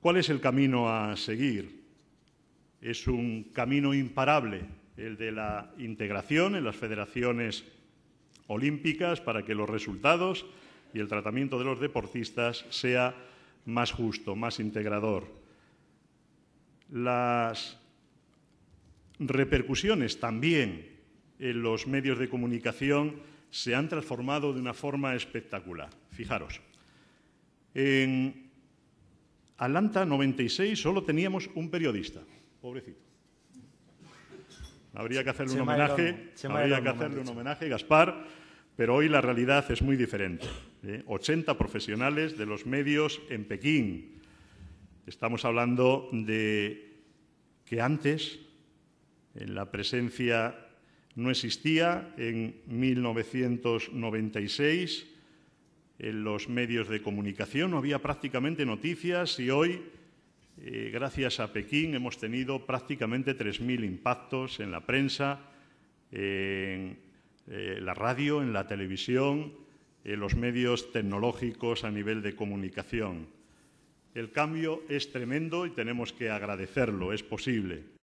¿Cuál es el camino a seguir? Es un camino imparable, el de la integración en las federaciones olímpicas para que los resultados y el tratamiento de los deportistas sea más justo, más integrador. Las repercusiones también en los medios de comunicación se han transformado de una forma espectacular. Fijaros, en Atlanta 96 solo teníamos un periodista, pobrecito. Habría que hacerle un homenaje, habría que hacerle un homenaje, Gaspar, pero hoy la realidad es muy diferente. 80 ¿eh? profesionales de los medios en Pekín. Estamos hablando de que antes en la presencia no existía en 1996 en los medios de comunicación, no había prácticamente noticias y hoy, eh, gracias a Pekín, hemos tenido prácticamente 3.000 impactos en la prensa, en eh, la radio, en la televisión, en los medios tecnológicos a nivel de comunicación. El cambio es tremendo y tenemos que agradecerlo, es posible.